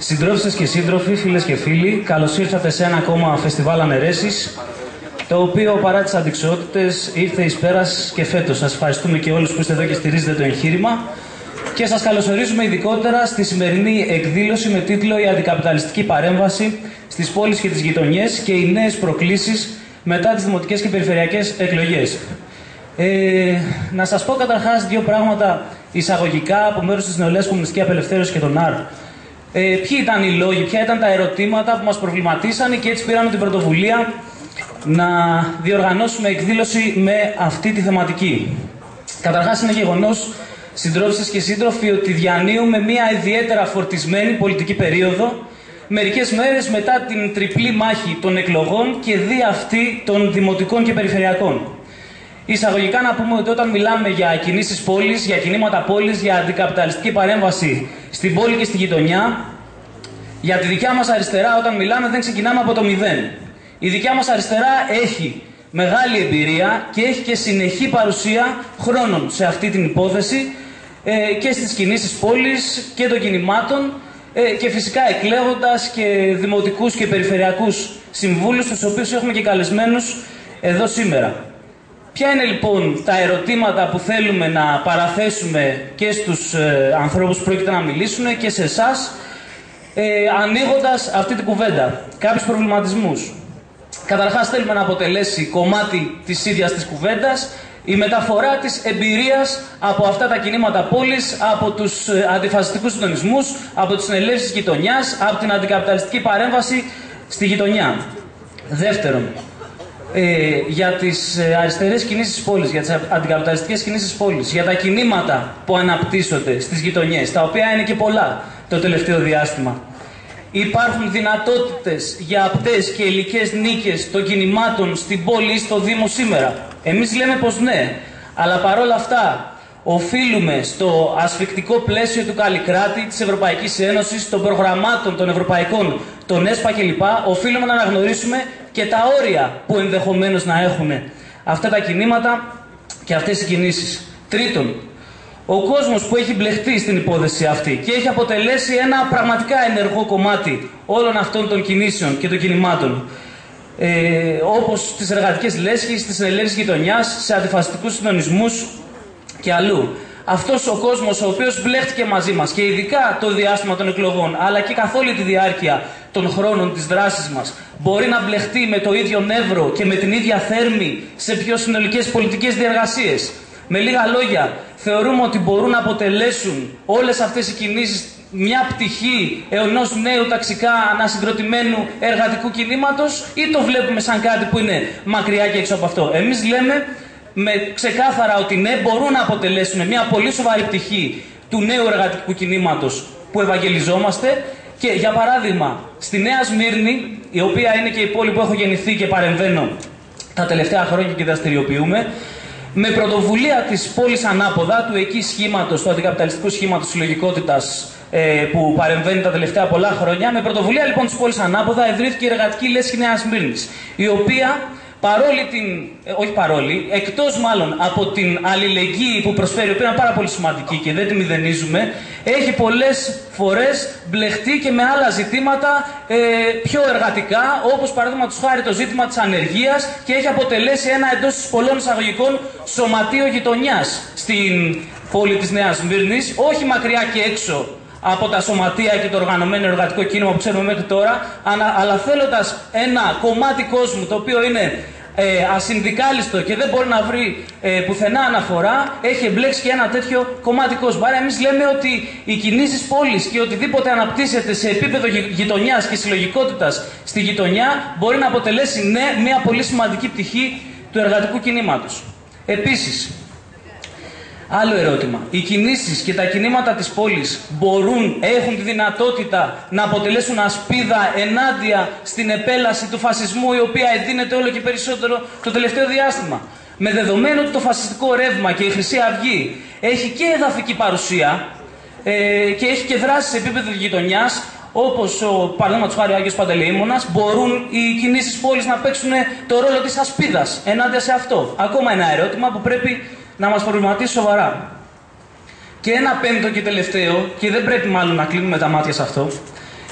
Συντρόφισσες και σύντροφοι, φίλες και φίλοι, καλώς ήρθατε σε ένα ακόμα φεστιβάλ αναιρέσεις, το οποίο παρά τις αντικσότητες ήρθε εις πέρας και φέτος. Σας ευχαριστούμε και όλους που είστε εδώ και στηρίζετε το εγχείρημα και σας καλωσορίζουμε ειδικότερα στη σημερινή εκδήλωση με τίτλο «Η αντικαπιταλιστική παρέμβαση στις πόλεις και τις γειτονιές και οι νέες προκλήσεις μετά τις δημοτικές και περιφερειακές εκλογές». Ε, να σας πω καταρχάς δύο πράγματα εισαγωγικά από μέρους της Νεολαίας Κομμουνιστική Απελευθέρωση και των ΑΡ. Ε, ποιοι ήταν οι λόγοι, ποια ήταν τα ερωτήματα που μας προβληματίσαν και έτσι πήραμε την πρωτοβουλία να διοργανώσουμε εκδήλωση με αυτή τη θεματική. Καταρχάς είναι γεγονός, συντρόφισσες και σύντροφοι, ότι διανύουμε μια ιδιαίτερα φορτισμένη πολιτική περίοδο μερικές μέρες μετά την τριπλή μάχη των εκλογών και δι' αυτή των δημοτικών και περιφερειακών. Εισαγωγικά να πούμε ότι όταν μιλάμε για κινήσεις πόλης, για κινήματα πόλης, για αντικαπιταλιστική παρέμβαση στην πόλη και στη γειτονιά, για τη δικιά μας αριστερά, όταν μιλάμε, δεν ξεκινάμε από το μηδέν. Η δικιά μας αριστερά έχει μεγάλη εμπειρία και έχει και συνεχή παρουσία χρόνων σε αυτή την υπόθεση ε, και στις κινήσεις πόλης και των κινημάτων ε, και φυσικά εκλέγοντας και δημοτικούς και περιφερειακούς συμβούλους, τους οποίους έχουμε και καλεσμένους εδώ σήμερα. Ποια είναι λοιπόν τα ερωτήματα που θέλουμε να παραθέσουμε και στους ε, ανθρώπους που πρόκειται να μιλήσουν και σε εσάς, ε, ανοίγοντας αυτή την κουβέντα. Κάποιους προβληματισμούς. Καταρχάς θέλουμε να αποτελέσει κομμάτι της ίδιας της κουβέντας η μεταφορά της εμπειρίας από αυτά τα κινήματα πόλης, από τους ε, αντιφασιστικούς συντονισμούς, από τις συνελεύσεις γειτονιάς, από την αντικαπιταλιστική παρέμβαση στη γειτονιά. Δεύτερον, ε, για τις ε, αριστερές κινήσεις της πόλης, για τις αντικαπιταλιστικές κινήσεις της πόλης, για τα κινήματα που αναπτύσσονται στις γειτονιές, τα οποία είναι και πολλά το τελευταίο διάστημα. Υπάρχουν δυνατότητες για απτές και υλικές νίκες των κινημάτων στην πόλη ή στο Δήμο σήμερα. Εμείς λέμε πως ναι, αλλά παρόλα αυτά οφείλουμε στο ασφικτικό πλαίσιο του Καλλικράτη, της Ευρωπαϊκής Ένωσης, των προγραμμάτων των ευρωπαϊκών, των ΕΣΠΑ κλπ. Οφείλουμε να αναγνωρίσουμε και τα όρια που ενδεχομένως να έχουν αυτά τα κινήματα και αυτές οι κινήσεις. Τρίτον, ο κόσμος που έχει μπλεχτεί στην υπόθεση αυτή και έχει αποτελέσει ένα πραγματικά ενεργό κομμάτι όλων αυτών των κινήσεων και των κινημάτων, ε, όπως τις εργατικές λέσχες, τις ελεύθερες γειτονιάς, σε αντιφασιστικούς συντονισμούς και αλλού. Αυτός ο κόσμος ο οποίος μπλέχτηκε μαζί μας και ειδικά το διάστημα των εκλογών, αλλά και καθ' όλη τη διάρκεια των χρόνων της δράσης μας, μπορεί να μπλεχτεί με το ίδιο νεύρο και με την ίδια θέρμη σε πιο συνολικές πολιτικές διαργασίες. Με λίγα λόγια, θεωρούμε ότι μπορούν να αποτελέσουν όλες αυτές οι κινήσεις μια πτυχή ενός νέου ταξικά ανασυγκροτημένου εργατικού κινήματος ή το βλέπουμε σαν κάτι που είναι μακριά και έξω από αυτό. Εμείς λέμε με ξεκάθαρα ότι ναι, μπορούν να αποτελέσουν μια πολύ σοβαρή πτυχή του νέου εργατικού κινήματος που ευαγγελιζόμαστε. Και για παράδειγμα, στη Νέα Σμύρνη, η οποία είναι και η πόλη που έχω γεννηθεί και παρεμβαίνω τα τελευταία χρόνια και δραστηριοποιούμε, με πρωτοβουλία της πόλης ανάποδα, του εκεί σχήματος, του αντικαπιταλιστικού σχήματος συλλογικότητας ε, που παρεμβαίνει τα τελευταία πολλά χρόνια, με πρωτοβουλία λοιπόν της πόλης ανάποδα, ευρύθηκε η εργατική λέσχη Νέας Σμύρνης, η οποία παρόλη την, ε, όχι παρόλη, εκτός μάλλον από την αλληλεγγύη που προσφέρει, η οποία είναι πάρα πολύ σημαντική και δεν τη μηδενίζουμε, έχει πολλές φορές μπλεχτεί και με άλλα ζητήματα ε, πιο εργατικά, όπως παραδείγματος χάρη το ζήτημα της ανεργίας και έχει αποτελέσει ένα εντός πολλών εισαγωγικών σωματείο γειτονιάς στην πόλη της Νέας Σμύρνης, όχι μακριά και έξω από τα σωματεία και το οργανωμένο εργατικό κίνημα που ξέρουμε μέχρι τώρα, αλλά θέλοντα ένα κομμάτι κόσμου το οποίο είναι ε, ασυνδικάλιστο και δεν μπορεί να βρει ε, πουθενά αναφορά, έχει εμπλέξει και ένα τέτοιο κομμάτι κόσμου. Άρα, εμείς λέμε ότι οι κινήσεις πόλης και οτιδήποτε αναπτύσσεται σε επίπεδο γειτονιάς και συλλογικότητας στη γειτονιά μπορεί να αποτελέσει ναι, μια πολύ σημαντική πτυχή του εργατικού κινήματος. Επίσης, Άλλο ερώτημα. Οι κινήσεις και τα κινήματα της πόλης μπορούν, έχουν τη δυνατότητα να αποτελέσουν ασπίδα ενάντια στην επέλαση του φασισμού, η οποία εντείνεται όλο και περισσότερο το τελευταίο διάστημα. Με δεδομένο ότι το φασιστικό ρεύμα και η Χρυσή Αυγή έχει και εδαφική παρουσία ε, και έχει και δράσεις σε επίπεδο γειτονιάς, όπως ο παραδείγματος χάρη ο Άγιος Παντελεήμονας, μπορούν οι κινήσεις πόλης να παίξουν το ρόλο της ασπίδας ενάντια σε αυτό. Ακόμα ένα ερώτημα που πρέπει να μας προβληματίσει σοβαρά. Και ένα πέμπτο και τελευταίο, και δεν πρέπει μάλλον να κλείνουμε τα μάτια σε αυτό,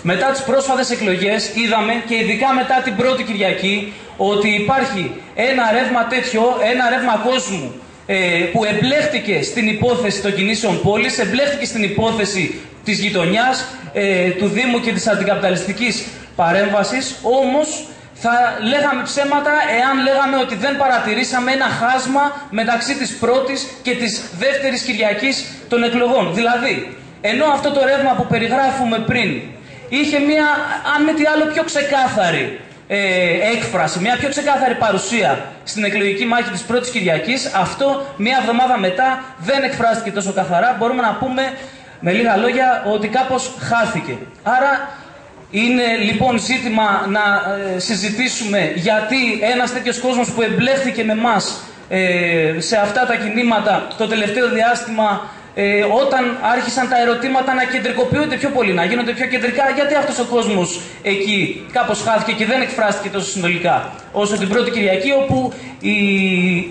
Μετά τις πρόσφατες εκλογές είδαμε και ειδικά μετά την πρώτη Κυριακή ότι υπάρχει ένα ρεύμα τέτοιο, ένα ρεύμα κόσμου ε, που εμπλέχτηκε στην υπόθεση των κινήσεων πόλης, εμπλέχτηκε στην υπόθεση της γειτονιάς, ε, του Δήμου και της αντικαπιταλιστικής παρέμβασης, όμως θα λέγαμε ψέματα εάν λέγαμε ότι δεν παρατηρήσαμε ένα χάσμα μεταξύ της πρώτης και της δεύτερης Κυριακής των εκλογών. Δηλαδή, ενώ αυτό το ρεύμα που περιγράφουμε πριν είχε μια, αν με τι άλλο, πιο ξεκάθαρη ε, έκφραση, μια πιο ξεκάθαρη παρουσία στην εκλογική μάχη της πρώτης Κυριακής, αυτό μια εβδομάδα μετά δεν εκφράστηκε τόσο καθαρά. Μπορούμε να πούμε με λίγα λόγια ότι κάπως χάθηκε. Άρα είναι λοιπόν ζήτημα να ε, συζητήσουμε γιατί ένας τέτοιος κόσμος που εμπλέχθηκε με μας ε, σε αυτά τα κινήματα το τελευταίο διάστημα ε, όταν άρχισαν τα ερωτήματα να κεντρικοποιούνται πιο πολύ, να γίνονται πιο κεντρικά, γιατί αυτός ο κόσμος εκεί κάπως χάθηκε και δεν εκφράστηκε τόσο συνολικά όσο την πρώτη Κυριακή, όπου οι,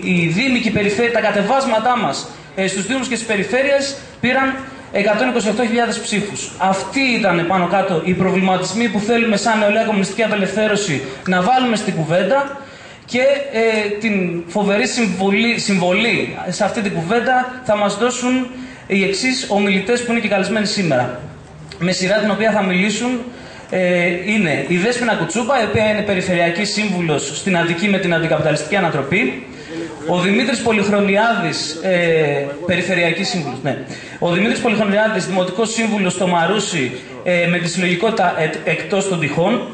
οι Δήμοι και οι Περιφέρειες, τα κατεβάσματά μας ε, στους Δήμους και στις Περιφέρειες πήραν 128.000 ψήφους. Αυτοί ήταν πάνω κάτω οι προβληματισμοί που θέλουμε σαν νεολαία κομμουνιστική απελευθέρωση να βάλουμε στην κουβέντα και ε, την φοβερή συμβολή, συμβολή σε αυτή την κουβέντα θα μας δώσουν οι εξής ομιλητές που είναι και καλεσμένοι σήμερα. Με σειρά την οποία θα μιλήσουν ε, είναι η Δέσποινα Κουτσούπα, η οποία είναι περιφερειακή σύμβουλος στην Αντική με την Αντικαπιταλιστική Ανατροπή. Ο Δημήτρης Πολυχρονιάδης, ε, περιφερειακής σύμβουλος, ναι. Ο Δημήτρης Πολυχρονιάδης, δημοτικός σύμβουλος στο Μαρούσι ε, με τη συλλογικότητα ε, εκτός των τυχών.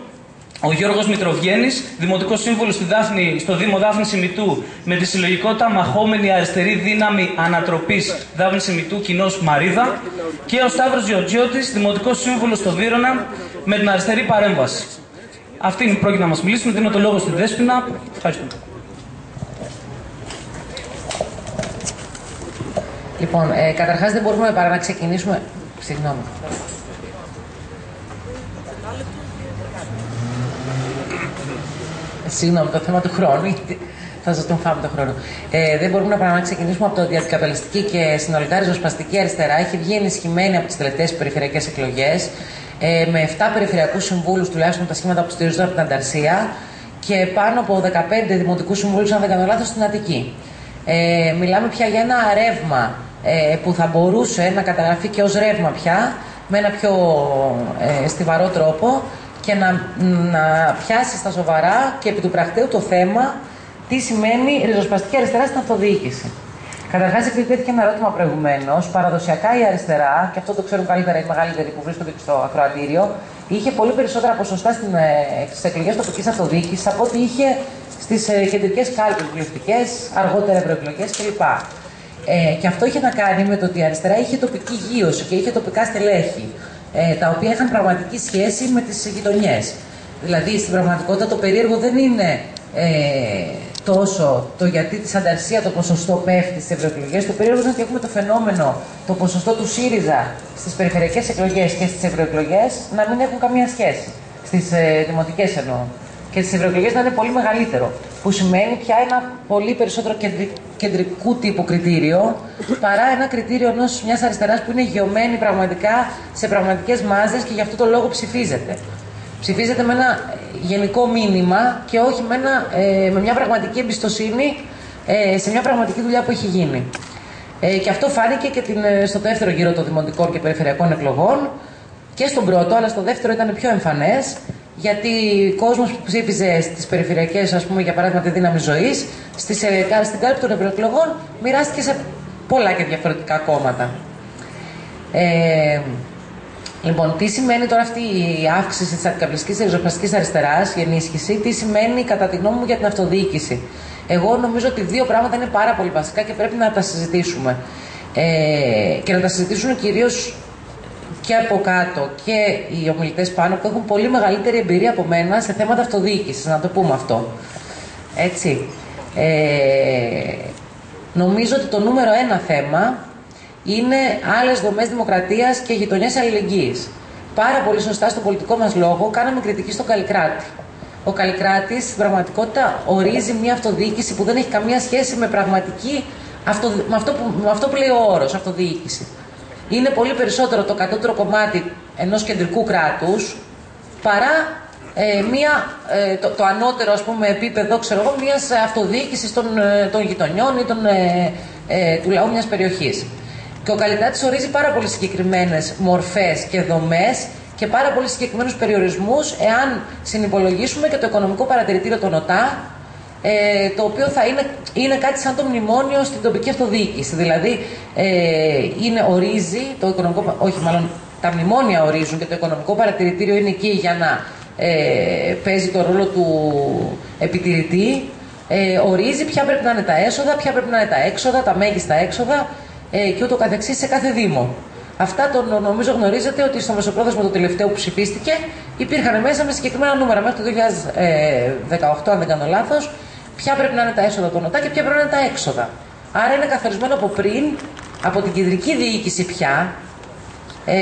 Ο Γιώργος Μητροβιένης, Δημοτικός Σύμβουλος στη Δάφνη, στο Δήμο Δάφνης Σιμητού με τη συλλογικότητα Μαχόμενη Αριστερή Δύναμη Ανατροπής Δάφνης Σιμητού Κοινός Μαρίδα και ο Σταύρος Γεωργιώτης, Δημοτικός Σύμβουλος στο Βύρονα με την Αριστερή Παρέμβαση. Αυτή πρόκειται να μας μιλήσουν. Δίνω το λόγο στη Δέσποινα. Ευχαριστώ. Λοιπόν, ε, καταρχάς δεν μπορούμε παρά να ξεκινήσουμε... Συγγνώμη. Συγγνώμη, το θέμα του χρόνου. Θα σας τον φάμε τον χρόνο. Ε, δεν μπορούμε να, να ξεκινήσουμε από το ότι η αντικαπελιστική και συνολικά ριζοσπαστική αριστερά έχει βγει ενισχυμένη από τις τελευταίες περιφερειακές εκλογές ε, με 7 περιφερειακούς συμβούλους τουλάχιστον τα σχήματα που στηρίζονται από την Ανταρσία και πάνω από 15 δημοτικούς συμβούλους, αν δεν κάνω λάθος, στην Αττική. Ε, μιλάμε πια για ένα ρεύμα ε, που θα μπορούσε να καταγραφεί και ως ρεύμα πια με ένα πιο ε, στιβαρό τρόπο και να, να πιάσει στα σοβαρά και επί του πρακτέου το θέμα τι σημαίνει ριζοσπαστική αριστερά στην αυτοδιοίκηση. Καταρχάς, επειδή τέθηκε ένα ερώτημα προηγουμένως, παραδοσιακά η αριστερά, και αυτό το ξέρουν καλύτερα οι μεγαλύτεροι που βρίσκονται και στο ακροατήριο, είχε πολύ περισσότερα ποσοστά ε, στις εκλογές τοπικής αυτοδιοίκησης από ό,τι είχε στις ε, κεντρικές κάλπες βουλευτικές, αργότερα ευρωεκλογέ κλπ. Ε, και αυτό είχε να κάνει με το ότι η αριστερά είχε τοπική γύρωση και είχε τοπικά στελέχη ε, τα οποία είχαν πραγματική σχέση με τις γειτονιές. Δηλαδή, στην πραγματικότητα το περίεργο δεν είναι ε, τόσο το γιατί της Ανταρσία το ποσοστό πέφτει στις ευρωεκλογές. Το περίεργο είναι ότι έχουμε το φαινόμενο το ποσοστό του ΣΥΡΙΖΑ στις περιφερειακές εκλογές και στις ευρωεκλογές να μην έχουν καμία σχέση. Στις ε, δημοτικές εννοώ. Και στις ευρωεκλογές να είναι πολύ μεγαλύτερο. Που σημαίνει πια ένα πολύ περισσότερο κεντρικού τύπου κριτήριο παρά ένα κριτήριο ενός μιας αριστεράς που είναι γεωμένη πραγματικά σε πραγματικές μάζες και γι' αυτό το λόγο ψηφίζεται. Ψηφίζεται με ένα γενικό μήνυμα και όχι με, ένα, ε, με μια πραγματική εμπιστοσύνη ε, σε μια πραγματική δουλειά που έχει γίνει. Ε, και αυτό φάνηκε και την, ε, στο δεύτερο γύρο των δημοτικών και περιφερειακών εκλογών και στον πρώτο, αλλά στο δεύτερο ήταν πιο εμφανές γιατί ο κόσμος που ψήφιζε στις περιφερειακές, ας πούμε, για παράδειγμα, τη δύναμη ζωής, ε, στην κάλπη των ευρωεκλογών μοιράστηκε σε πολλά και διαφορετικά κόμματα. Ε, λοιπόν, τι σημαίνει τώρα αυτή η αύξηση της αντικαπλιστική ριζοσπαστικής αριστεράς, η ενίσχυση, τι σημαίνει κατά τη γνώμη μου για την αυτοδιοίκηση; Εγώ νομίζω ότι δύο πράγματα είναι πάρα πολύ βασικά και πρέπει να τα συζητήσουμε. Ε, και να τα συζητήσουν κυρίως και από κάτω και οι ομιλητές πάνω που έχουν πολύ μεγαλύτερη εμπειρία από μένα σε θέματα αυτοδιοίκησης, να το πούμε αυτό. Έτσι. Ε, νομίζω ότι το νούμερο ένα θέμα είναι άλλες δομές δημοκρατίας και γειτονιές αλληλεγγύης. Πάρα πολύ σωστά στον πολιτικό μας λόγο κάναμε κριτική στον Καλλικράτη. Ο Καλλικράτης στην πραγματικότητα ορίζει μια αυτοδιοίκηση που δεν έχει καμία σχέση με πραγματική αυτο, με, αυτό που, με αυτό που λέει ο όρος αυτοδιοίκηση. Είναι πολύ περισσότερο το κατώτερο κομμάτι ενός κεντρικού κράτους παρά ε, μια, ε, το, το, ανώτερο ας πούμε, επίπεδο ξέρω εγώ, μιας αυτοδιοίκησης των, ε, των γειτονιών ή των, ε, ε, του λαού μιας περιοχής. Και ο Καλιτάτης ορίζει πάρα πολύ συγκεκριμένες μορφές και δομές και πάρα πολύ συγκεκριμένους περιορισμούς εάν συνυπολογίσουμε και το οικονομικό παρατηρητήριο των ΟΤΑ ε, το οποίο θα είναι, είναι κάτι σαν το μνημόνιο στην τοπική αυτοδιοίκηση. Δηλαδή, ε, είναι, ορίζει το οικονομικό, όχι μάλλον τα μνημόνια ορίζουν και το οικονομικό παρατηρητήριο είναι εκεί για να ε, παίζει το ρόλο του επιτηρητή, ε, ορίζει ποια πρέπει να είναι τα έσοδα, ποια πρέπει να είναι τα έξοδα, τα μέγιστα έξοδα ε, και ούτω καθεξής σε κάθε Δήμο. Αυτά το νομίζω γνωρίζετε ότι στο μεσοπρόθεσμο το τελευταίο που ψηφίστηκε υπήρχαν μέσα με συγκεκριμένα νούμερα μέχρι το 2018, αν δεν κάνω λάθος, ποια πρέπει να είναι τα έσοδα των ΟΤΑ και ποια πρέπει να είναι τα έξοδα. Άρα είναι καθορισμένο από πριν, από την κεντρική διοίκηση πια, ε,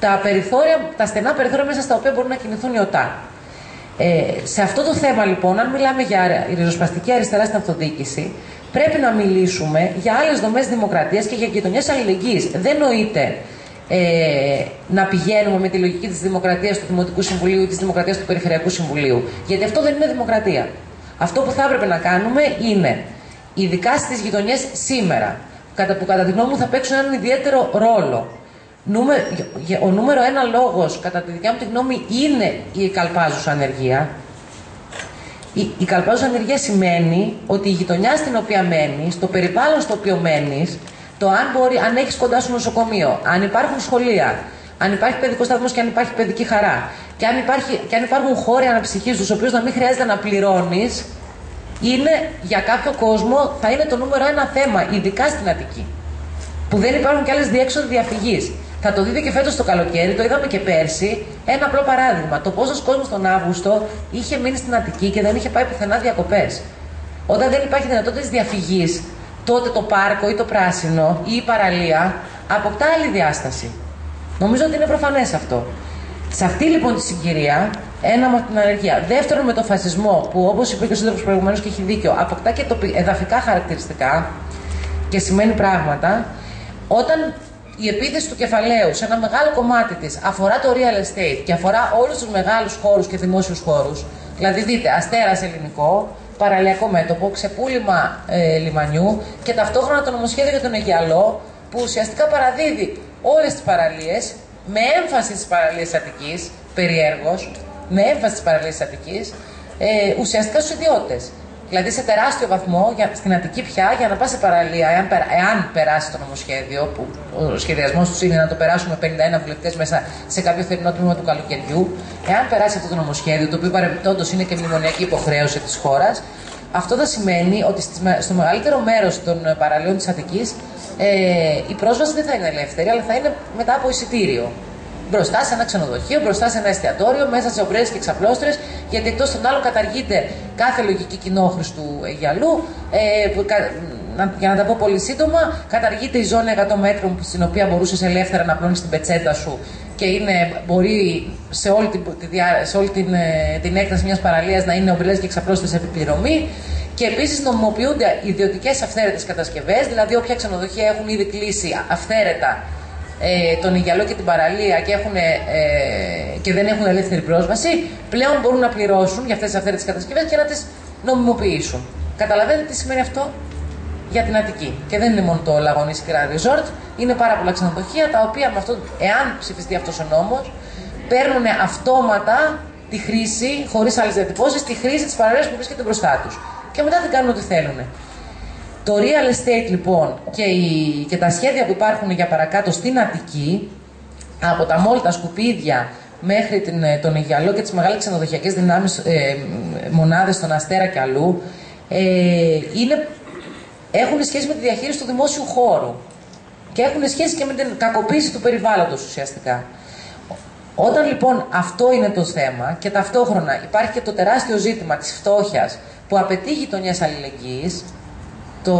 τα, περιθώρια, τα στενά περιθώρια μέσα στα οποία μπορούν να κινηθούν οι ΟΤΑ. Ε, σε αυτό το θέμα λοιπόν, αν μιλάμε για ριζοσπαστική αριστερά στην αυτοδιοίκηση, πρέπει να μιλήσουμε για άλλες δομές δημοκρατίας και για γειτονιές αλληλεγγύης. Δεν νοείται ε, να πηγαίνουμε με τη λογική της δημοκρατίας του Δημοτικού Συμβουλίου ή της δημοκρατίας του Περιφερειακού Συμβουλίου. Γιατί αυτό δεν είναι δημοκρατία. Αυτό που θα έπρεπε να κάνουμε είναι, ειδικά στις γειτονιές σήμερα, που κατά τη γνώμη μου θα παίξουν έναν ιδιαίτερο ρόλο. Ο νούμερο ένα λόγος, κατά τη δικιά μου τη γνώμη, είναι η καλπάζουσα ανεργία. Η, η καλπάζουσα ανεργία σημαίνει ότι η γειτονιά στην οποία μένεις, το περιβάλλον στο οποίο μένεις, το αν, μπορεί, αν έχεις κοντά σου νοσοκομείο, αν υπάρχουν σχολεία, αν υπάρχει παιδικό σταθμός και αν υπάρχει παιδική χαρά, και αν, υπάρχει, και αν υπάρχουν χώροι αναψυχής τους οποίους να μην χρειάζεται να πληρώνεις, είναι για κάποιο κόσμο θα είναι το νούμερο ένα θέμα, ειδικά στην Αττική. Που δεν υπάρχουν και άλλες διέξοδοι διαφυγής. Θα το δείτε και φέτος το καλοκαίρι, το είδαμε και πέρσι. Ένα απλό παράδειγμα. Το πόσος κόσμος τον Αύγουστο είχε μείνει στην Αττική και δεν είχε πάει πουθενά διακοπές. Όταν δεν υπάρχει δυνατότητα διαφυγής, τότε το πάρκο ή το πράσινο ή η παραλία αποκτά άλλη διάσταση. Νομίζω ότι είναι προφανές αυτό. Σε αυτή λοιπόν τη συγκυρία, ένα με την ανεργία. Δεύτερον, με τον φασισμό, που όπως είπε και ο σύντροφος προηγουμένως και έχει δίκιο, αποκτά και εδαφικά χαρακτηριστικά και σημαίνει πράγματα. Όταν η επίθεση του κεφαλαίου σε ένα μεγάλο κομμάτι της αφορά το real estate και αφορά όλους τους μεγάλους χώρους και δημόσιους χώρους, δηλαδή δείτε αστέρας ελληνικό, παραλιακό μέτωπο, ξεπούλημα ε, λιμανιού και ταυτόχρονα το νομοσχέδιο για τον Αιγιαλό, που ουσιαστικά παραδίδει όλες τις παραλίες με έμφαση στις παραλίες Αττικής, περιέργως, με έμφαση στις παραλίες Αττικής, ε, ουσιαστικά στους ιδιώτες. Δηλαδή σε τεράστιο βαθμό για, στην Αττική πια για να πας σε παραλία, εάν, εάν περάσει το νομοσχέδιο, που ο σχεδιασμός τους είναι να το περάσουμε 51 βουλευτές μέσα σε κάποιο θερινό τμήμα του καλοκαιριού, εάν περάσει αυτό το νομοσχέδιο, το οποίο παρεμπιπτόντως είναι και μνημονιακή υποχρέωση της χώρας, αυτό θα σημαίνει ότι στο μεγαλύτερο μέρος των παραλίων της Αττικής ε, η πρόσβαση δεν θα είναι ελεύθερη, αλλά θα είναι μετά από εισιτήριο μπροστά σε ένα ξενοδοχείο, μπροστά σε ένα εστιατόριο, μέσα σε ομπρέλες και ξαπλώστρες, γιατί εκτός των άλλων καταργείται κάθε λογική κοινόχρηση του γυαλού. Ε, που, να, για να τα πω πολύ σύντομα, καταργείται η ζώνη 100 μέτρων στην οποία μπορούσες ελεύθερα να πλώνει την πετσέτα σου και είναι, μπορεί σε όλη την, σε όλη την, ε, την έκταση μιας παραλίας να είναι ομπρέλε και ξαπλώστρε επιπληρωμή. Και επίσης νομιμοποιούνται ιδιωτικές αυθαίρετες κατασκευές, δηλαδή όποια ξενοδοχεία έχουν ήδη κλείσει αυθαίρετα ε, τον Ιγιαλό και την παραλία και, έχουν, ε, και δεν έχουν ελεύθερη πρόσβαση, πλέον μπορούν να πληρώσουν για αυτές αυτές τι κατασκευές και να τις νομιμοποιήσουν. Καταλαβαίνετε τι σημαίνει αυτό; Για την Αττική. Και δεν είναι μόνο το Λαγωνή Κυρά Resort, είναι πάρα πολλά ξενοδοχεία τα οποία, με αυτό, εάν ψηφιστεί αυτός ο νόμος, παίρνουν αυτόματα τη χρήση, χωρίς άλλες διατυπώσεις, τη χρήση της παραλία που βρίσκεται μπροστά τους. Και μετά δεν κάνουν ό,τι θέλουν. Το real estate λοιπόν και, οι, και τα σχέδια που υπάρχουν για παρακάτω στην Αττική, από τα μόλτα τα σκουπίδια μέχρι την, ε, τον Αιγιαλό και τις μεγάλες ξενοδοχειακές δυνάμεις, ε, μονάδες στον Αστέρα και αλλού, ε, είναι, έχουν σχέση με τη διαχείριση του δημόσιου χώρου και έχουν σχέση και με την κακοποίηση του περιβάλλοντος ουσιαστικά. Όταν λοιπόν αυτό είναι το θέμα και ταυτόχρονα υπάρχει και το τεράστιο ζήτημα της φτώχειας που απαιτεί γειτονιές αλληλεγγύης, το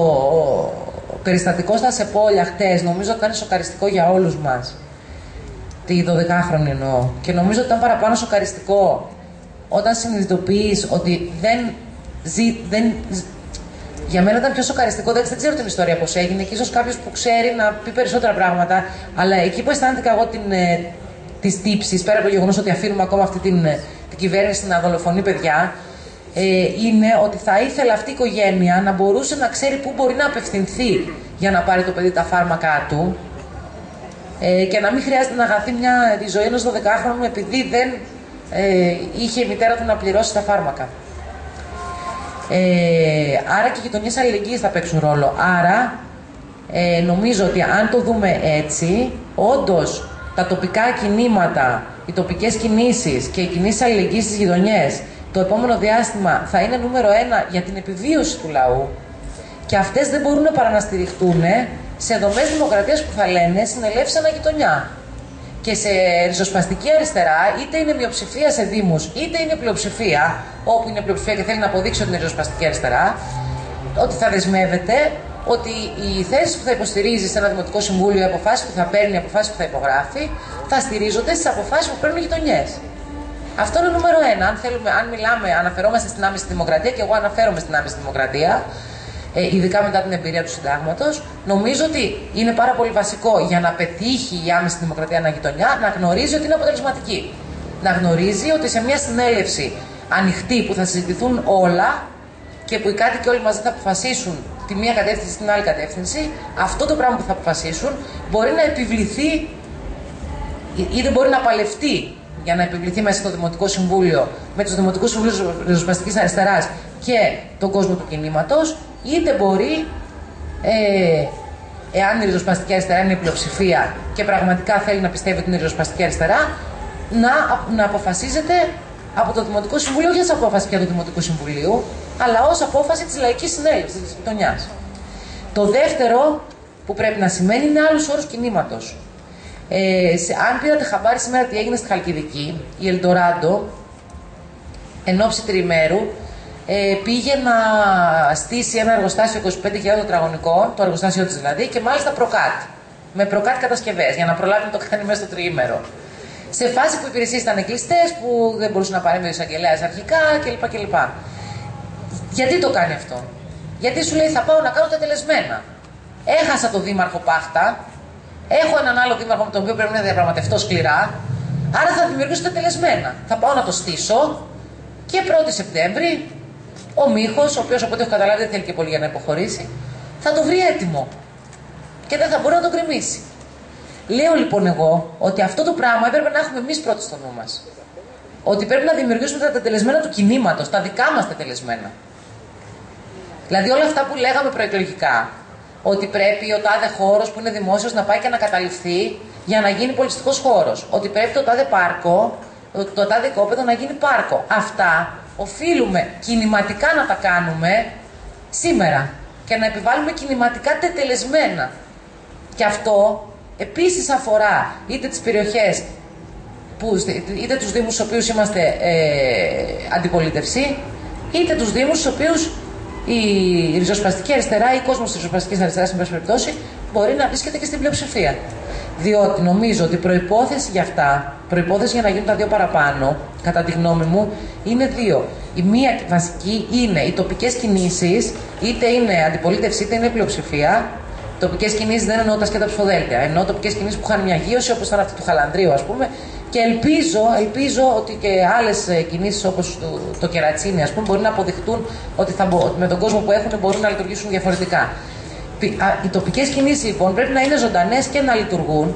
περιστατικό στα Σεπόλια χτες νομίζω ότι ήταν σοκαριστικό για όλους μας. Τη 12χρονη εννοώ. Και νομίζω ότι ήταν παραπάνω σοκαριστικό όταν συνειδητοποιείς ότι δεν, ζει, δεν, Για μένα ήταν πιο σοκαριστικό, δεν, δεν ξέρω την ιστορία πώς έγινε και ίσως κάποιος που ξέρει να πει περισσότερα πράγματα. Αλλά εκεί που αισθάνθηκα εγώ την, ε, τη τύψη, πέρα από το γεγονός ότι αφήνουμε ακόμα αυτή την, ε, την κυβέρνηση να δολοφονεί παιδιά, ε, είναι ότι θα ήθελα αυτή η οικογένεια να μπορούσε να ξέρει πού μπορεί να απευθυνθεί για να πάρει το παιδί τα φάρμακά του ε, και να μην χρειάζεται να αγαθεί μια, τη ζωή ενός 12χρονου επειδή δεν ε, είχε η μητέρα του να πληρώσει τα φάρμακα. Ε, άρα και οι γειτονιές αλληλεγγύης θα παίξουν ρόλο. Άρα ε, νομίζω ότι αν το δούμε έτσι, όντως τα τοπικά κινήματα, οι τοπικές κινήσεις και οι κινήσεις αλληλεγγύης στις γειτονιές το επόμενο διάστημα θα είναι νούμερο ένα για την επιβίωση του λαού και αυτές δεν μπορούν παρά να στηριχτούν σε δομές δημοκρατίας που θα λένε συνελεύσει αναγειτονιά και σε ριζοσπαστική αριστερά, είτε είναι μειοψηφία σε Δήμους, είτε είναι πλειοψηφία, όπου είναι πλειοψηφία και θέλει να αποδείξει ότι είναι ριζοσπαστική αριστερά, ότι θα δεσμεύεται ότι οι θέσει που θα υποστηρίζει σε ένα δημοτικό συμβούλιο, οι αποφάσεις που θα παίρνει, οι αποφάσεις που θα υπογράφει, θα στηρίζονται στις αποφάσεις που παίρνουν οι γειτονιές. Αυτό είναι νούμερο ένα. Αν, θέλουμε, αν μιλάμε, αναφερόμαστε στην άμεση δημοκρατία, και εγώ αναφέρομαι στην άμεση δημοκρατία, ε, ειδικά μετά την εμπειρία του συντάγματος, νομίζω ότι είναι πάρα πολύ βασικό για να πετύχει η άμεση δημοκρατία αναγειτονιά να γνωρίζει ότι είναι αποτελεσματική. Να γνωρίζει ότι σε μια συνέλευση ανοιχτή που θα συζητηθούν όλα και που οι κάτοικοι όλοι μαζί θα αποφασίσουν τη μία κατεύθυνση στην άλλη κατεύθυνση, αυτό το πράγμα που θα αποφασίσουν μπορεί να επιβληθεί ή δεν μπορεί να παλευτεί για να επιβληθεί μέσα στο Δημοτικό Συμβούλιο, με τους Δημοτικούς Συμβούλους Ριζοσπαστικής Αριστεράς και τον κόσμο του κινήματος, είτε μπορεί, ε, εάν η ριζοσπαστική αριστερά είναι η πλειοψηφία και πραγματικά θέλει να πιστεύει ότι είναι η ριζοσπαστική αριστερά, να, να αποφασίζεται από το Δημοτικό Συμβούλιο, όχι ω απόφαση πια του Δημοτικού Συμβουλίου, αλλά ως απόφαση της Λαϊκής Συνέλευσης της γειτονιάς. Το δεύτερο που πρέπει να σημαίνει είναι άλλου όρου κινήματος. Ε, αν πήρατε χαμπάρι σήμερα τι έγινε στη Χαλκιδική, η Ελντοράντο, εν ώψη τριημέρου, ε, πήγε να στήσει ένα εργοστάσιο 25.000 τετραγωνικών, το εργοστάσιο της δηλαδή, και μάλιστα προκάτ. Με προκάτ κατασκευές, για να προλάβει να το κάνει μέσα στο τριήμερο. Σε φάση που οι υπηρεσίες ήταν κλειστέ, που δεν μπορούσε να παρέμβει ο εισαγγελέας αρχικά κλπ. κλπ. Γιατί το κάνει αυτό, Γιατί σου λέει θα πάω να κάνω τα τελεσμένα. Έχασα τον Δήμαρχο Πάχτα, έχω έναν άλλο Δήμαρχο με τον οποίο πρέπει να διαπραγματευτώ σκληρά, άρα θα δημιουργήσω τα τελεσμένα. Θα πάω να το στήσω και 1η Σεπτέμβρη ο Μίχο, ο οποίος από ό,τι έχω καταλάβει δεν θέλει και πολύ για να υποχωρήσει, θα το βρει έτοιμο. Και δεν θα μπορεί να το γκρεμίσει. Λέω λοιπόν εγώ ότι αυτό το πράγμα έπρεπε να έχουμε εμείς πρώτοι στο νου μας. Ότι πρέπει να δημιουργήσουμε τα τελεσμένα του κινήματος, τα δικά μας τελεσμένα. Δηλαδή όλα αυτά που λέγαμε προεκλογικά, ότι πρέπει ο τάδε χώρος που είναι δημόσιος να πάει και να καταληφθεί για να γίνει πολιτιστικός χώρος. Ότι πρέπει το τάδε πάρκο, το τάδε κόπεδο να γίνει πάρκο. Αυτά οφείλουμε κινηματικά να τα κάνουμε σήμερα και να επιβάλλουμε κινηματικά τετελεσμένα. Και αυτό επίσης αφορά είτε τις περιοχές, που, είτε τους δήμους στους οποίους είμαστε ε, αντιπολίτευση, είτε τους δήμους στους οποίους η ριζοσπαστική αριστερά ή ο κόσμος της ριζοσπαστικής αριστεράς, σε περιπτώσει, μπορεί να βρίσκεται και στην πλειοψηφία. Διότι νομίζω ότι προπόθεση για αυτά, προπόθεση για να γίνουν τα δύο παραπάνω, κατά τη γνώμη μου, είναι δύο. Η μία βασική είναι οι τοπικές κινήσεις, είτε είναι αντιπολίτευση είτε είναι πλειοψηφία. Τοπικές κινήσεις δεν εννοώ τα σκέτα ψηφοδέλτια. Εννοώ τοπικές κινήσεις που είχαν μια γύρωση, όπως ήταν αυτή του Χαλανδρίου, ας πούμε. Και ελπίζω, ελπίζω ότι και άλλες κινήσεις όπως το, το κερατσίνι, ας πούμε, μπορεί να αποδειχτούν ότι, θα, ότι με τον κόσμο που έχουν μπορούν να λειτουργήσουν διαφορετικά. Οι τοπικές κινήσεις λοιπόν πρέπει να είναι ζωντανές και να λειτουργούν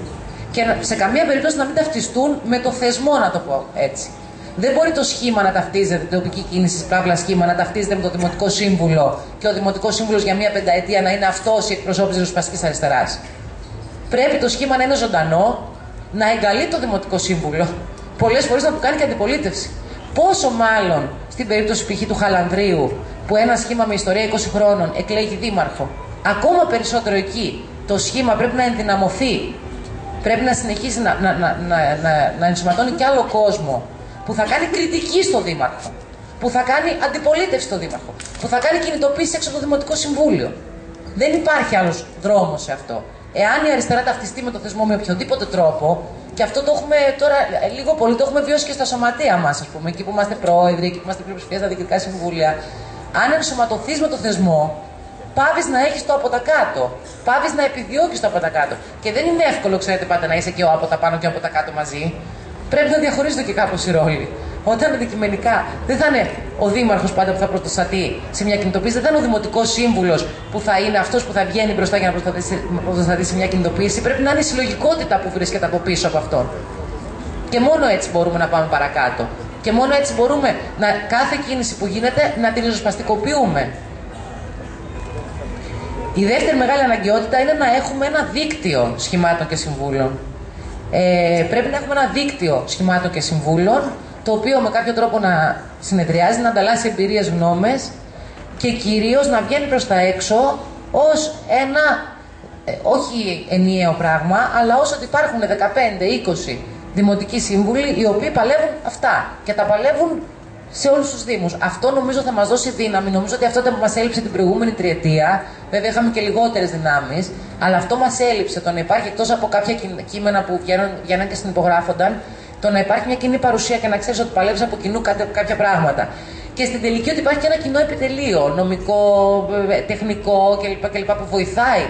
και σε καμία περίπτωση να μην ταυτιστούν με το θεσμό, να το πω έτσι. Δεν μπορεί το σχήμα να ταυτίζεται, η τοπική κίνηση, παύλα σχήμα, να ταυτίζεται με το Δημοτικό Σύμβουλο και ο Δημοτικός Σύμβουλος για μία πενταετία να είναι αυτός η εκπροσώπηση της Ρουσπαστική Αριστεράς. Πρέπει το σχήμα να είναι ζωντανό, να εγκαλεί το Δημοτικό Σύμβουλο. Πολλές φορές να του κάνει και αντιπολίτευση. Πόσο μάλλον στην περίπτωση π.χ. του Χαλανδρίου, που ένα σχήμα με ιστορία 20 χρόνων εκλέγει δήμαρχο ακόμα περισσότερο εκεί το σχήμα πρέπει να ενδυναμωθεί. Πρέπει να συνεχίσει να, να, να, να, να ενσωματώνει κι άλλο κόσμο που θα κάνει κριτική στο Δήμαρχο, που θα κάνει αντιπολίτευση στο Δήμαρχο, που θα κάνει κινητοποίηση έξω από το Δημοτικό Συμβούλιο. Δεν υπάρχει άλλος δρόμος σε αυτό. Εάν η αριστερά ταυτιστεί με το θεσμό με οποιοδήποτε τρόπο, και αυτό το έχουμε τώρα λίγο πολύ το έχουμε βιώσει και στα σωματεία μας, ας πούμε, εκεί που είμαστε πρόεδροι, εκεί που είμαστε πλειοψηφία στα διοικητικά συμβούλια. Αν ενσωματωθείς με το θεσμό, πάβεις να έχεις το από τα κάτω. Πάβεις να επιδιώκεις το από τα κάτω. Και δεν είναι εύκολο, ξέρετε, πάντα να είσαι και ο από τα πάνω και ο από τα κάτω μαζί. Πρέπει να διαχωρίζονται και κάπως οι ρόλοι. Όταν αντικειμενικά δεν θα είναι ο δήμαρχος πάντα που θα προστατεί σε μια κινητοποίηση, δεν θα είναι ο δημοτικός σύμβουλος που θα είναι αυτός που θα βγαίνει μπροστά για να προστατεί σε μια κινητοποίηση. Πρέπει να είναι η συλλογικότητα που βρίσκεται από πίσω από αυτόν. Και μόνο έτσι μπορούμε να πάμε παρακάτω. Και μόνο έτσι μπορούμε να, κάθε κίνηση που γίνεται να την ριζοσπαστικοποιούμε. Η δεύτερη μεγάλη αναγκαιότητα είναι να έχουμε ένα δίκτυο σχημάτων και συμβούλων. Ε, πρέπει να έχουμε ένα δίκτυο σχημάτων και συμβούλων, το οποίο με κάποιο τρόπο να συνεδριάζει, να ανταλλάσσει εμπειρίες γνώμες και κυρίως να βγαίνει προς τα έξω ως ένα, ε, όχι ενιαίο πράγμα, αλλά όσο ότι υπάρχουν 15-20 δημοτικοί σύμβουλοι οι οποίοι παλεύουν αυτά και τα παλεύουν σε όλους τους Δήμους. Αυτό νομίζω θα μας δώσει δύναμη. Νομίζω ότι αυτό που μας έλειψε την προηγούμενη τριετία. Βέβαια, είχαμε και λιγότερες δυνάμεις, αλλά αυτό μας έλειψε. Το να υπάρχει εκτός από κάποια κείμενα που βγαίνουν, και συνυπογράφονταν, το να υπάρχει μια κοινή παρουσία και να ξέρεις ότι παλεύει από κοινού κάποια πράγματα. Και στην τελική ότι υπάρχει και ένα κοινό επιτελείο, νομικό, ε, τεχνικό κλπ. κλπ που βοηθάει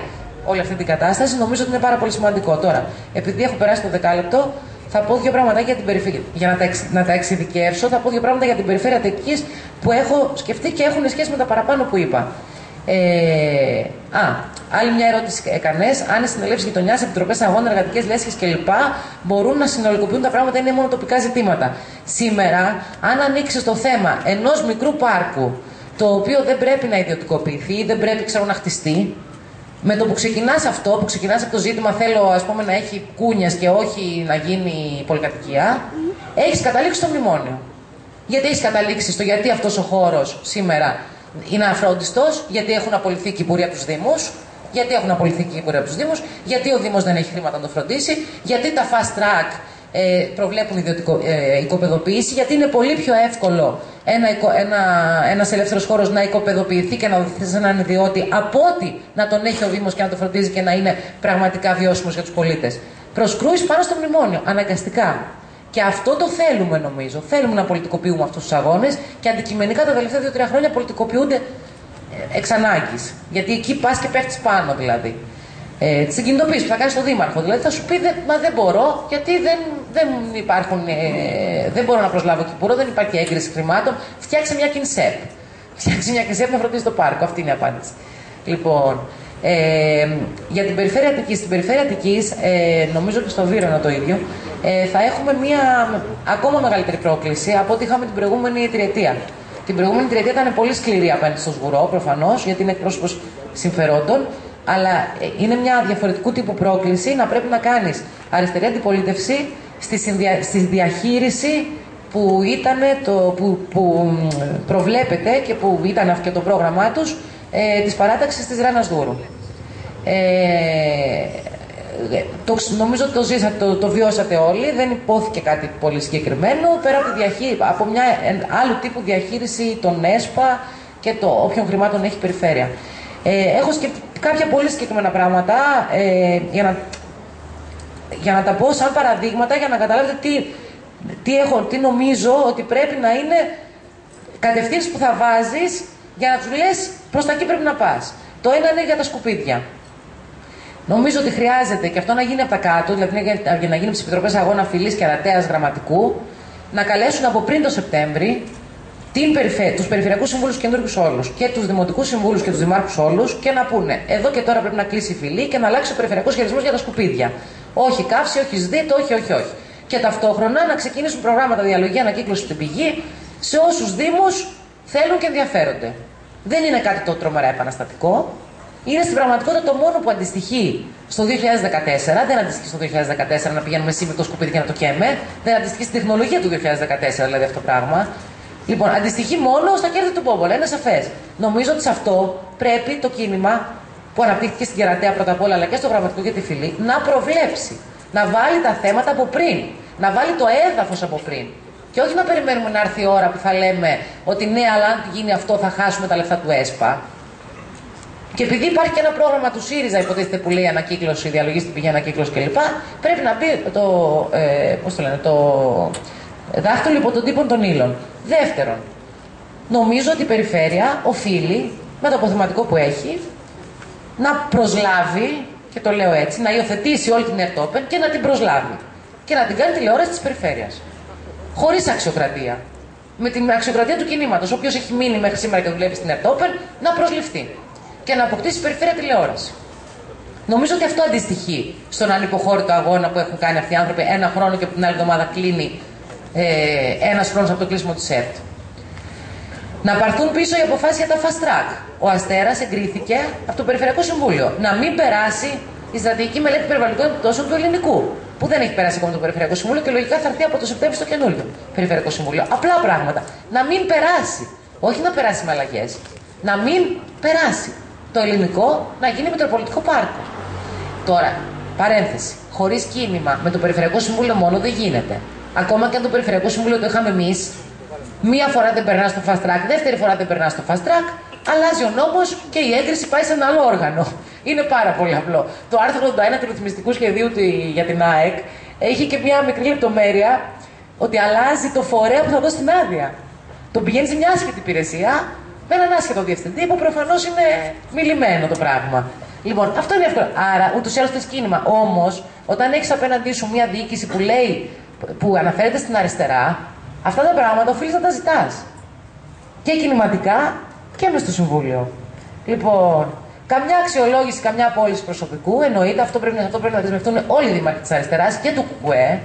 όλη αυτή την κατάσταση. Νομίζω ότι είναι πάρα πολύ σημαντικό. Τώρα, επειδή έχω περάσει το δεκάλεπτο, θα πω δύο πράγματα για την περιφέρεια. Για να τα, εξ, να τα εξειδικεύσω, θα πω δύο πράγματα για την περιφέρεια Αττικής που έχω σκεφτεί και έχουν σχέση με τα παραπάνω που είπα. Ε, α, άλλη μια ερώτηση έκανες. Αν οι συνελεύσεις γειτονιάς, επιτροπές αγώνων, εργατικές λέσχες κλπ. μπορούν να συνολικοποιούν τα πράγματα, είναι μόνο τοπικά ζητήματα. Σήμερα, αν ανοίξεις το θέμα ενός μικρού πάρκου, το οποίο δεν πρέπει να ιδιωτικοποιηθεί, δεν πρέπει ξέρω, να χτιστεί, με το που ξεκινάς αυτό, που ξεκινάς από το ζήτημα θέλω ας πούμε, να έχει κούνιε και όχι να γίνει πολυκατοικία, έχεις καταλήξει στο μνημόνιο. Γιατί έχεις καταλήξει στο γιατί αυτός ο χώρος σήμερα είναι αφρόντιστος, γιατί έχουν απολυθεί και οι πουροί από τους Δήμους, γιατί έχουν απολυθεί και οι πουροί από τους Δήμους, γιατί ο Δήμος δεν έχει χρήματα να το φροντίσει, γιατί τα fast track ε, προβλέπουν ιδιωτικο, ε, οικοπεδοποίηση, γιατί είναι πολύ πιο εύκολο ένα, ένα, ένας ελεύθερος χώρος να οικοπεδοποιηθεί και να δοθεί σε έναν ιδιώτη από ότι να τον έχει ο Δήμος και να το φροντίζει και να είναι πραγματικά βιώσιμος για τους πολίτες. Προσκρούεις πάνω στο μνημόνιο, αναγκαστικά. Και αυτό το θέλουμε νομίζω. Θέλουμε να πολιτικοποιούμε αυτούς τους αγώνες και αντικειμενικά τα τελευταία δύο-τρία χρόνια πολιτικοποιούνται ε, εξ ανάγκη. Γιατί εκεί πας και πέφτεις πάνω δηλαδή ε, τη συγκινητοποίηση που θα κάνεις στο Δήμαρχο. Δηλαδή θα σου πει, μα δεν μπορώ, γιατί δεν, δεν υπάρχουν, ε, δεν μπορώ να προσλάβω κυπούρο, δεν υπάρχει έγκριση χρημάτων. Φτιάξε μια κινσέπ. Φτιάξε μια κινσέπ να φροντίζει το πάρκο. Αυτή είναι η απάντηση. Λοιπόν, ε, για την περιφέρεια Αττικής, στην περιφέρεια Αττικής, ε, νομίζω και στο Βύρονα το ίδιο, ε, θα έχουμε μια ακόμα μεγαλύτερη πρόκληση από ό,τι είχαμε την προηγούμενη τριετία. Την προηγούμενη τριετία ήταν πολύ σκληρή απέναντι στο σγουρό, προφανώς, γιατί είναι εκπρόσωπος συμφερόντων αλλά ε, είναι μια διαφορετικού τύπου πρόκληση να πρέπει να κάνεις αριστερή αντιπολίτευση στη, συνδια... στη διαχείριση που ήταν το που, που προβλέπεται και που ήταν αυτό και το πρόγραμμά τους ε, της παράταξης της Ράνας Δούρου. Ε, το, νομίζω ότι το, ζήσατε, το, το βιώσατε όλοι, δεν υπόθηκε κάτι πολύ συγκεκριμένο, πέρα από, διαχεί, από μια άλλου τύπου διαχείριση των ΕΣΠΑ και το όποιων χρημάτων έχει περιφέρεια. Ε, έχω σκεφτεί κάποια πολύ συγκεκριμένα πράγματα ε, για, να, για να τα πω σαν παραδείγματα για να καταλάβετε τι, τι, έχω, τι νομίζω ότι πρέπει να είναι κατευθύνσεις που θα βάζεις για να τους λες προς τα εκεί πρέπει να πας. Το ένα είναι για τα σκουπίδια. Νομίζω ότι χρειάζεται και αυτό να γίνει από τα κάτω, δηλαδή για να γίνει από τις επιτροπές αγώνα φυλή και αρατέα γραμματικού, να καλέσουν από πριν το Σεπτέμβρη την περιφέ... τους περιφερειακούς συμβούλου καινούργιου όλους και τους δημοτικούς συμβούλου και τους δημάρχους όλους και να πούνε εδώ και τώρα πρέπει να κλείσει η φυλή και να αλλάξει ο περιφερειακός χειρισμό για τα σκουπίδια. Όχι καύση, όχι ΣΔΙΤ, όχι, όχι, όχι. Και ταυτόχρονα να ξεκινήσουν προγράμματα διαλογή ανακύκλωση στην πηγή σε όσους Δήμους θέλουν και ενδιαφέρονται. Δεν είναι κάτι το τρομερά επαναστατικό. Είναι στην πραγματικότητα το μόνο που αντιστοιχεί στο 2014. Δεν αντιστοιχεί στο 2014 να πηγαίνουμε σήμερα το σκουπίδι και να το καίμε. Δεν αντιστοιχεί στην τεχνολογία του 2014 δηλαδή αυτό το πράγμα. Λοιπόν, αντιστοιχεί μόνο στα κέρδη του Μπόμπολα, είναι σαφές. Νομίζω ότι σε αυτό πρέπει το κίνημα που αναπτύχθηκε στην Κερατέα πρώτα απ' όλα, αλλά και στο γραμματικό για τη φυλή, να προβλέψει. Να βάλει τα θέματα από πριν. Να βάλει το έδαφος από πριν. Και όχι να περιμένουμε να έρθει η ώρα που θα λέμε ότι ναι, αλλά αν γίνει αυτό θα χάσουμε τα λεφτά του ΕΣΠΑ. Και επειδή υπάρχει και ένα πρόγραμμα του ΣΥΡΙΖΑ, υποτίθεται που λέει ανακύκλωση, διαλογή στην πηγή ανακύκλωση κλπ., πρέπει να μπει το, ε, πώς το, λένε, το δάχτυλο υπό τον τύπο των ύλων. Δεύτερον, νομίζω ότι η περιφέρεια οφείλει με το αποθεματικό που έχει, να προσλάβει, και το λέω έτσι, να υιοθετήσει όλη την Ερτόπεν και να την προσλάβει. Και να την κάνει τηλεόραση της περιφέρειας. Χωρίς αξιοκρατία. Με την αξιοκρατία του κινήματος. Όποιος έχει μείνει μέχρι σήμερα και δουλεύει στην Ερτόπεν, να προσληφθεί. Και να αποκτήσει περιφέρεια τηλεόραση. Νομίζω ότι αυτό αντιστοιχεί στον ανυποχώρητο αγώνα που έχουν κάνει αυτοί οι άνθρωποι ένα χρόνο και από την άλλη εβδομάδα κλείνει ε, ένας χρόνος από το κλείσιμο της ΕΡΤ. Να πάρθουν πίσω οι αποφάσεις για τα fast track. Ο Αστέρας εγκρίθηκε από το Περιφερειακό Συμβούλιο. Να μην περάσει η στρατηγική μελέτη περιβαλλοντικών επιπτώσεων του ελληνικού. Που δεν έχει περάσει ακόμα το Περιφερειακό Συμβούλιο και λογικά θα έρθει από το Σεπτέμβριο στο καινούριο Περιφερειακό Συμβούλιο. Απλά πράγματα. Να μην περάσει. Όχι να περάσει με αλλαγές. Να μην περάσει. Το ελληνικό να γίνει Μητροπολιτικό Πάρκο. Τώρα, παρένθεση. Χωρίς κίνημα με το Περιφερειακό Συμβούλιο μόνο δεν γίνεται. Ακόμα και αν το Περιφερειακό Συμβούλιο το είχαμε εμείς, μία φορά δεν περνάς στο fast track, δεύτερη φορά δεν περνάς στο fast track, αλλάζει ο νόμος και η έγκριση πάει σε ένα άλλο όργανο. Είναι πάρα πολύ απλό. Το άρθρο 81 του ρυθμιστικού σχεδίου για την ΑΕΚ έχει και μια μικρή λεπτομέρεια ότι αλλάζει το φορέα που θα δώσει την άδεια. Το πηγαίνει σε μια άσχετη υπηρεσία με έναν άσχετο διευθυντή που προφανώς είναι μιλημένο το πράγμα. Λοιπόν, αυτό είναι εύκολο. Άρα, ούτως ή άλλως το κίνημα. Όμως, όταν έχεις απέναντί σου μια διοίκηση που λέει, που αναφέρεται στην αριστερά, αυτά τα πράγματα οφείλεις να τα ζητάς. Και κινηματικά και μες στο Συμβούλιο. Λοιπόν, καμιά αξιολόγηση, καμιά απόλυση προσωπικού, εννοείται αυτό πρέπει, αυτό πρέπει να δεσμευτούν όλοι οι δήμαρχοι της αριστεράς και του ΚΚΕ,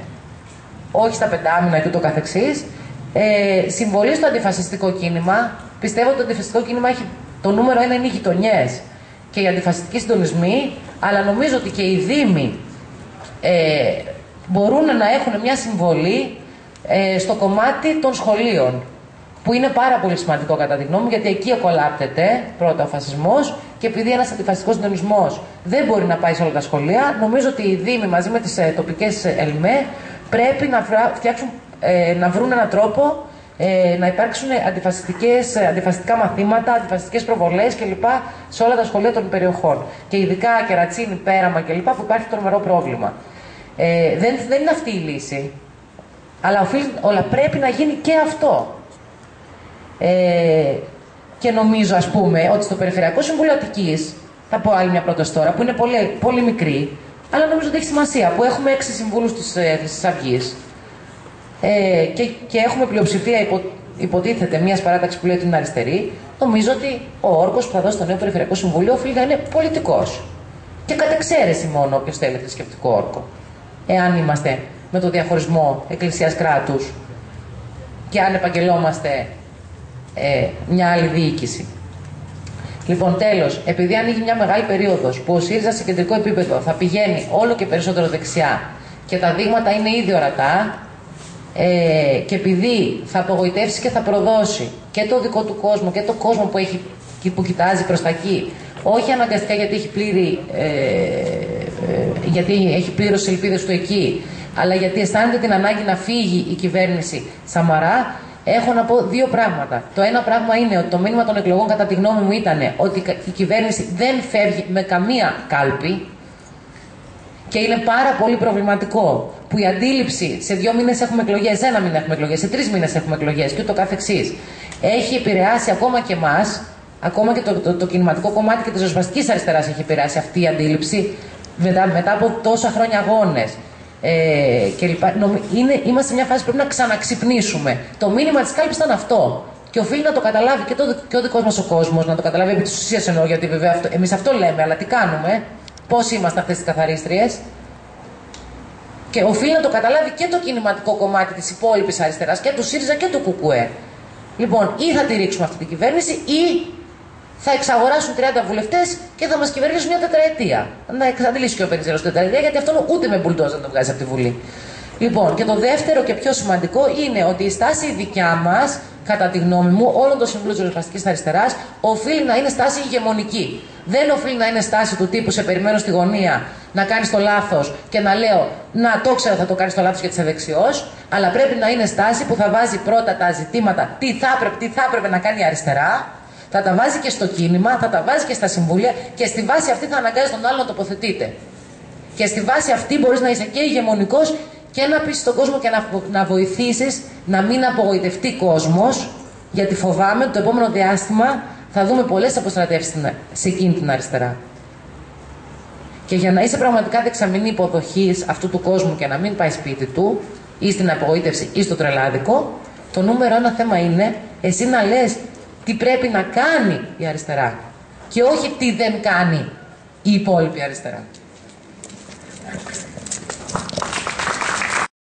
όχι στα πεντάμινα και το καθεξής. Ε, συμβολή στο αντιφασιστικό κίνημα. Πιστεύω ότι το αντιφασιστικό κίνημα έχει το νούμερο ένα είναι οι γειτονιές και οι αντιφασιστικοί συντονισμοί, αλλά νομίζω ότι και οι Δήμοι ε, μπορούν να έχουν μια συμβολή ε, στο κομμάτι των σχολείων. Που είναι πάρα πολύ σημαντικό κατά τη γνώμη μου, γιατί εκεί εκολάπτεται πρώτα ο φασισμός και επειδή ένας αντιφασιστικός συντονισμός δεν μπορεί να πάει σε όλα τα σχολεία, νομίζω ότι οι Δήμοι μαζί με τις ε, τοπικές ΕΛΜΕ πρέπει να, φτιάξουν, ε, να βρουν έναν τρόπο ε, να υπάρξουν αντιφασιστικές, αντιφασιστικά μαθήματα, αντιφασιστικές προβολές κλπ. σε όλα τα σχολεία των περιοχών. Και ειδικά κερατσίνη, πέραμα κλπ. που υπάρχει τρομερό πρόβλημα. Ε, δεν, δεν είναι αυτή η λύση. Αλλά οφείλει, όλα πρέπει να γίνει και αυτό. Ε, και νομίζω, ας πούμε, ότι στο Περιφερειακό Συμβούλιο Αττικής, θα πω άλλη μια πρόταση τώρα, που είναι πολύ, πολύ μικρή, αλλά νομίζω ότι έχει σημασία, που έχουμε έξι συμβούλους της ε, Χρυσής Αυγής, ε, και, και έχουμε πλειοψηφία υπο, υποτίθεται μιας παράταξης που λέει ότι είναι αριστερή, νομίζω ότι ο όργο που θα δώσει το νέο Περιφερειακό Συμβούλιο οφείλει να είναι πολιτικός. Και κατ' εξαίρεση μόνο όποιος θέλει θρησκευτικό όρκο. Εάν είμαστε με το διαχωρισμό εκκλησία-κράτου και αν επαγγελόμαστε ε, μια άλλη διοίκηση. Λοιπόν, τέλος, επειδή ανοίγει μια μεγάλη περίοδος που ο ΣΥΡΙΖΑ σε κεντρικό επίπεδο θα πηγαίνει όλο και περισσότερο δεξιά και τα δείγματα είναι ήδη ορατά, ε, και επειδή θα απογοητεύσει και θα προδώσει και το δικό του κόσμο και το κόσμο που, έχει, που κοιτάζει προς τα εκεί, όχι αναγκαστικά γιατί έχει, πλήρη, ε, ε, γιατί έχει πλήρως ελπίδες του εκεί, αλλά γιατί αισθάνεται την ανάγκη να φύγει η κυβέρνηση Σαμαρά, έχω να πω δύο πράγματα. Το ένα πράγμα είναι ότι το μήνυμα των εκλογών, κατά τη γνώμη μου, ήταν ότι η κυβέρνηση δεν φεύγει με καμία κάλπη, και είναι πάρα πολύ προβληματικό που η αντίληψη σε δύο μήνες έχουμε εκλογές, ένα μήνα έχουμε εκλογές, σε τρεις μήνες έχουμε εκλογές και ούτω καθεξής, έχει επηρεάσει ακόμα και εμάς, ακόμα και το, το, το, κινηματικό κομμάτι και της ζωσπαστική αριστεράς έχει επηρεάσει αυτή η αντίληψη μετά, μετά από τόσα χρόνια αγώνες. Ε, και Είναι, είμαστε σε μια φάση που πρέπει να ξαναξυπνήσουμε. Το μήνυμα της κάλυψη ήταν αυτό. Και οφείλει να το καταλάβει και, το, και ο δικός μας ο κόσμος, να το καταλάβει επί της ουσίας εννοώ, γιατί βέβαια εμείς αυτό λέμε, αλλά τι κάνουμε. Πώς είμαστε αυτές τις καθαρίστριες. Και οφείλει να το καταλάβει και το κινηματικό κομμάτι της υπόλοιπης αριστεράς και του ΣΥΡΙΖΑ και του ΚΚΕ. Λοιπόν, ή θα τη ρίξουμε αυτή την κυβέρνηση ή θα εξαγοράσουν 30 βουλευτές και θα μας κυβερνήσουν μια τετραετία. Να εξαντλήσει και ο Πενιζέλος τετραετία, γιατί αυτό ούτε με μπουλντόζ να το βγάζει από τη Βουλή. Λοιπόν, και το δεύτερο και πιο σημαντικό είναι ότι η στάση δικιά μας, κατά τη γνώμη μου, όλων των συμβούλων της Ριζοσπαστική Αριστεράς, οφείλει να είναι στάση ηγεμονική. Δεν οφείλει να είναι στάση του τύπου σε περιμένω στη γωνία να κάνεις το λάθος και να λέω Να το ξέρω, θα το κάνεις το λάθος γιατί είσαι δεξιός. Αλλά πρέπει να είναι στάση που θα βάζει πρώτα τα ζητήματα τι θα, έπρεπε, τι θα έπρεπε να κάνει η αριστερά, θα τα βάζει και στο κίνημα, θα τα βάζει και στα συμβούλια και στη βάση αυτή θα αναγκάζει τον άλλο να τοποθετείται. Και στη βάση αυτή μπορείς να είσαι και ηγεμονικός και να πεις στον κόσμο και να, να βοηθήσεις να μην απογοητευτεί κόσμος, γιατί φοβάμαι ότι το επόμενο διάστημα θα δούμε πολλές αποστρατεύσεις σε εκείνη την αριστερά. Και για να είσαι πραγματικά δεξαμενή υποδοχής αυτού του κόσμου και να μην πάει σπίτι του, ή στην απογοήτευση ή στο τρελάδικο, το νούμερο ένα θέμα είναι εσύ να λες τι πρέπει να κάνει η αριστερά και όχι τι δεν κάνει η υπόλοιπη αριστερά.